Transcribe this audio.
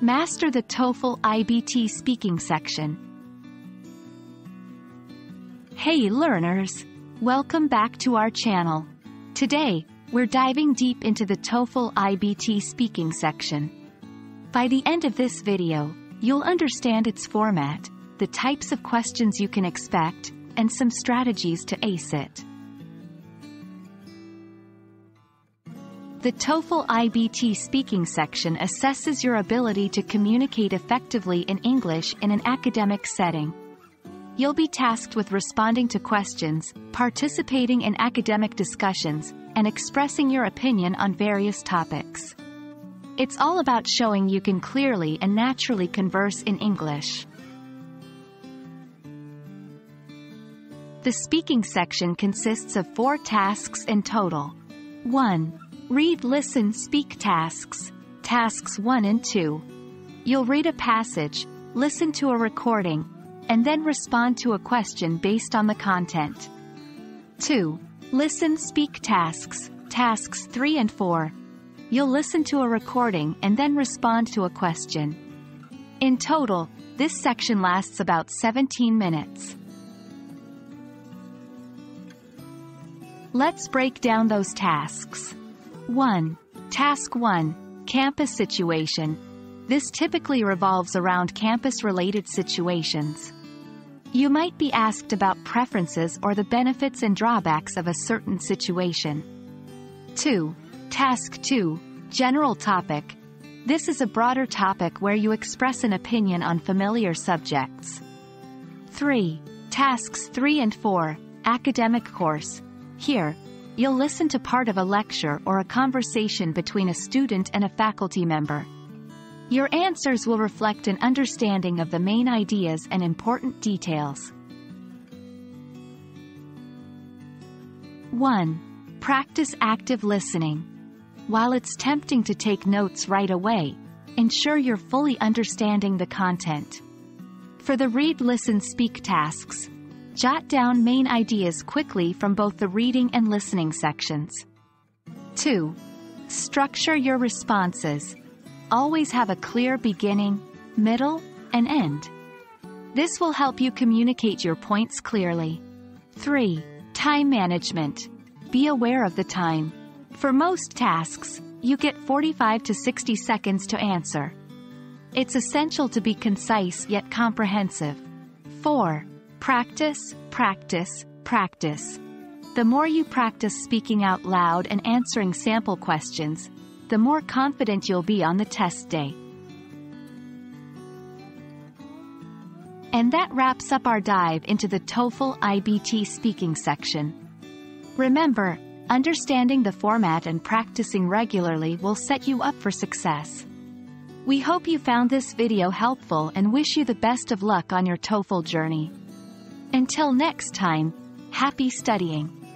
Master the TOEFL IBT speaking section. Hey learners! Welcome back to our channel. Today, we're diving deep into the TOEFL IBT speaking section. By the end of this video, you'll understand its format, the types of questions you can expect, and some strategies to ace it. The TOEFL IBT speaking section assesses your ability to communicate effectively in English in an academic setting. You'll be tasked with responding to questions, participating in academic discussions, and expressing your opinion on various topics. It's all about showing you can clearly and naturally converse in English. The speaking section consists of four tasks in total. 1. Read Listen Speak tasks, tasks 1 and 2. You'll read a passage, listen to a recording, and then respond to a question based on the content. 2. Listen Speak tasks, tasks 3 and 4. You'll listen to a recording and then respond to a question. In total, this section lasts about 17 minutes. Let's break down those tasks. 1. Task 1. Campus situation. This typically revolves around campus-related situations. You might be asked about preferences or the benefits and drawbacks of a certain situation. 2. Task 2. General topic. This is a broader topic where you express an opinion on familiar subjects. 3. Tasks 3 and 4. Academic course. Here, You'll listen to part of a lecture or a conversation between a student and a faculty member. Your answers will reflect an understanding of the main ideas and important details. 1. Practice active listening. While it's tempting to take notes right away, ensure you're fully understanding the content. For the read, listen, speak tasks, Jot down main ideas quickly from both the reading and listening sections. 2. Structure your responses. Always have a clear beginning, middle, and end. This will help you communicate your points clearly. 3. Time management. Be aware of the time. For most tasks, you get 45 to 60 seconds to answer. It's essential to be concise yet comprehensive. 4. Practice, practice, practice. The more you practice speaking out loud and answering sample questions, the more confident you'll be on the test day. And that wraps up our dive into the TOEFL IBT speaking section. Remember, understanding the format and practicing regularly will set you up for success. We hope you found this video helpful and wish you the best of luck on your TOEFL journey. Until next time, happy studying!